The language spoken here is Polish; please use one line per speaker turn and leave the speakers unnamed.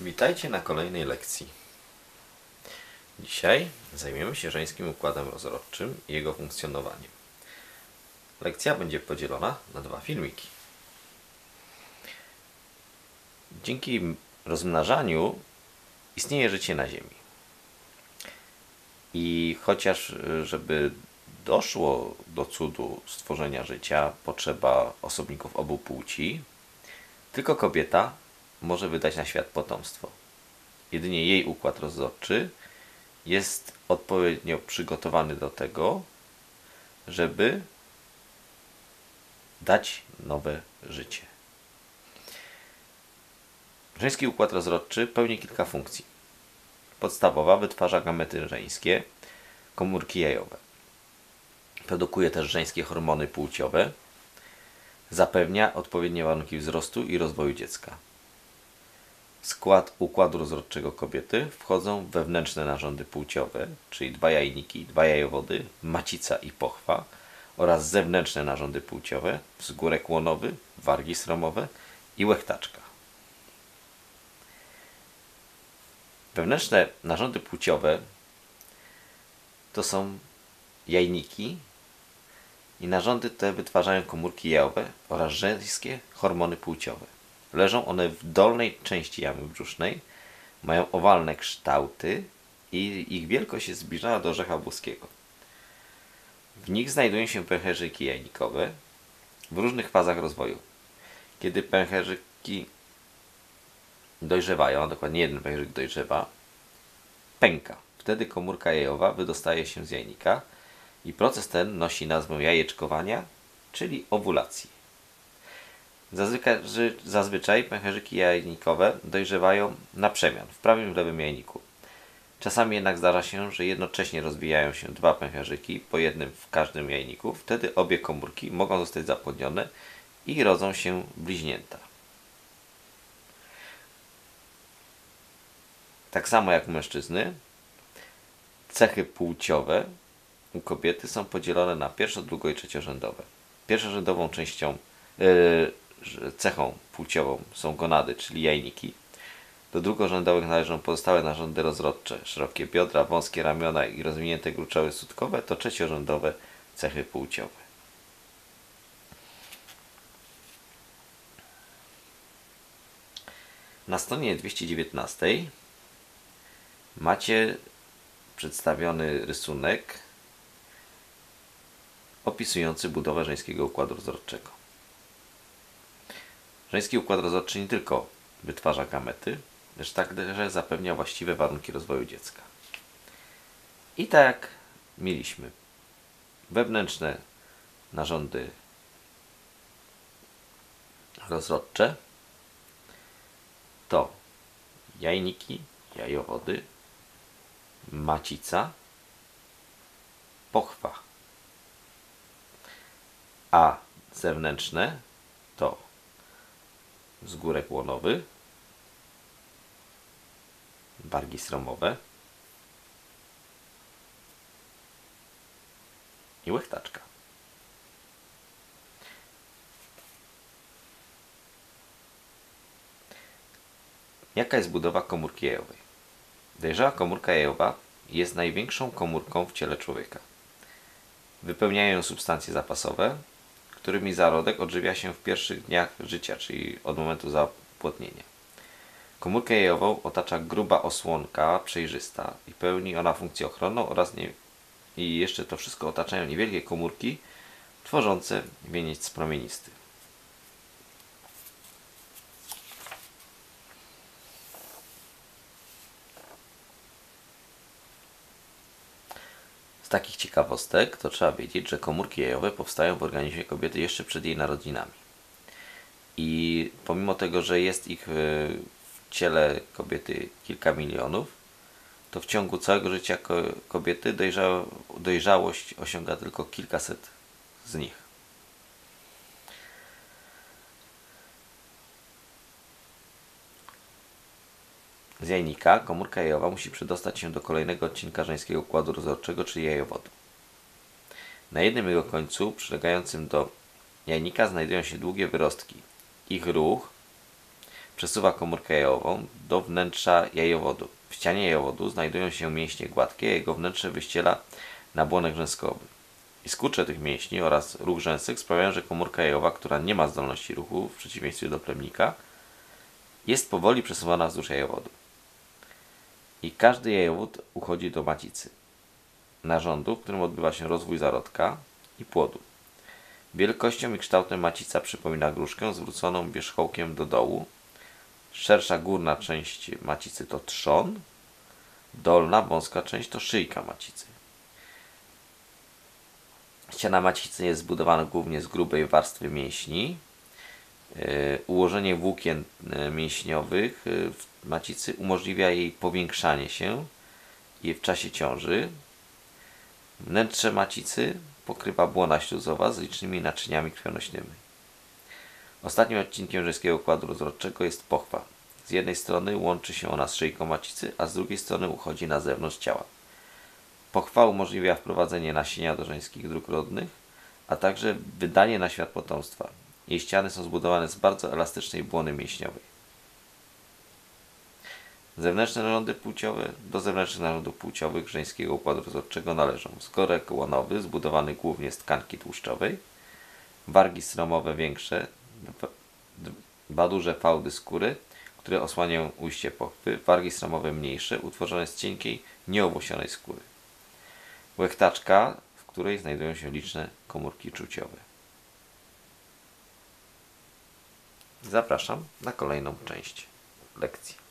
Witajcie na kolejnej lekcji. Dzisiaj zajmiemy się żeńskim układem rozrodczym i jego funkcjonowaniem. Lekcja będzie podzielona na dwa filmiki. Dzięki rozmnażaniu istnieje życie na Ziemi. I chociaż, żeby doszło do cudu stworzenia życia, potrzeba osobników obu płci, tylko kobieta może wydać na świat potomstwo. Jedynie jej układ rozrodczy jest odpowiednio przygotowany do tego, żeby dać nowe życie. Żeński układ rozrodczy pełni kilka funkcji. Podstawowa wytwarza gamety żeńskie, komórki jajowe. Produkuje też żeńskie hormony płciowe. Zapewnia odpowiednie warunki wzrostu i rozwoju dziecka. Skład układu rozrodczego kobiety wchodzą wewnętrzne narządy płciowe, czyli dwa jajniki, dwa jajowody, macica i pochwa oraz zewnętrzne narządy płciowe, wzgórek łonowy, wargi sromowe i łechtaczka. Wewnętrzne narządy płciowe to są jajniki i narządy te wytwarzają komórki jajowe oraz żeńskie hormony płciowe. Leżą one w dolnej części jamy brzusznej, mają owalne kształty i ich wielkość jest zbliżona do orzecha włoskiego. W nich znajdują się pęcherzyki jajnikowe w różnych fazach rozwoju. Kiedy pęcherzyki dojrzewają, a dokładnie jeden pęcherzyk dojrzewa, pęka. Wtedy komórka jajowa wydostaje się z jajnika i proces ten nosi nazwę jajeczkowania, czyli owulacji. Zazwyczaj, zazwyczaj pęcherzyki jajnikowe dojrzewają na przemian w prawym i lewym jajniku. Czasami jednak zdarza się, że jednocześnie rozwijają się dwa pęcherzyki, po jednym w każdym jajniku. Wtedy obie komórki mogą zostać zapłodnione i rodzą się bliźnięta. Tak samo jak u mężczyzny, cechy płciowe u kobiety są podzielone na pierwszo-, drugo- i trzeciorzędowe. Pierwszorzędową częścią, yy, cechą płciową są gonady, czyli jajniki. Do drugorzędowych należą pozostałe narządy rozrodcze, szerokie biodra, wąskie ramiona i rozwinięte gruczoły sutkowe, to trzeciorzędowe cechy płciowe. Na stronie 219 macie przedstawiony rysunek opisujący budowę żeńskiego układu rozrodczego. Żeński układ rozrodczy nie tylko wytwarza gamety, lecz także zapewnia właściwe warunki rozwoju dziecka. I tak mieliśmy wewnętrzne narządy rozrodcze, to jajniki, jajowody, macica, pochwa. A zewnętrzne to wzgórek łonowy, bargi sromowe i łechtaczka. Jaka jest budowa komórki jajowej? Dojrzała komórka jajowa jest największą komórką w ciele człowieka. Wypełniają ją substancje zapasowe, którymi zarodek odżywia się w pierwszych dniach życia, czyli od momentu zapłodnienia. Komórkę jajową otacza gruba osłonka przejrzysta i pełni ona funkcję ochronną oraz nie, i jeszcze to wszystko otaczają niewielkie komórki tworzące wieniec promienisty. Takich ciekawostek to trzeba wiedzieć, że komórki jajowe powstają w organizmie kobiety jeszcze przed jej narodzinami. I pomimo tego, że jest ich e, w ciele kobiety kilka milionów, to w ciągu całego życia kobiety dojrzałość osiąga tylko kilkaset z nich. Z jajnika komórka jajowa musi przedostać się do kolejnego odcinka żeńskiego układu rozrodczego, czyli jajowodu. Na jednym jego końcu, przylegającym do jajnika, znajdują się długie wyrostki. Ich ruch przesuwa komórkę jajową do wnętrza jajowodu. W ścianie jajowodu znajdują się mięśnie gładkie, jego wnętrze wyściela nabłonek rzęskowy. I skurcze tych mięśni oraz ruch rzęsek sprawiają, że komórka jajowa, która nie ma zdolności ruchu, w przeciwieństwie do plemnika, jest powoli przesuwana wzdłuż jajowodu. I każdy jajowód uchodzi do macicy, narządu, w którym odbywa się rozwój zarodka i płodu. Wielkością i kształtem macica przypomina gruszkę zwróconą wierzchołkiem do dołu. Szersza górna część macicy to trzon, dolna wąska część to szyjka macicy. Ściana macicy jest zbudowana głównie z grubej warstwy mięśni. Yy, Ułożenie włókien yy, mięśniowych yy, w macicy umożliwia jej powiększanie się w czasie ciąży. Wnętrze macicy pokrywa błona śluzowa z licznymi naczyniami krwionośnymi. Ostatnim odcinkiem żeńskiego układu rozrodczego jest pochwa. Z jednej strony łączy się ona z szyjką macicy, a z drugiej strony uchodzi na zewnątrz ciała. Pochwa umożliwia wprowadzenie nasienia do żeńskich dróg rodnych, a także wydanie na świat potomstwa. Jej ściany są zbudowane z bardzo elastycznej błony mięśniowej. Zewnętrzne narządy płciowe do zewnętrznych narządów płciowych żeńskiego układu rozrodczego należą skorek łonowy zbudowany głównie z tkanki tłuszczowej, wargi sromowe większe, dwa- duże fałdy skóry, które osłaniają ujście pochwy, wargi sromowe mniejsze, utworzone z cienkiej, nieowłosionej skóry. Łechtaczka, w której znajdują się liczne komórki czuciowe. Zapraszam na kolejną część lekcji.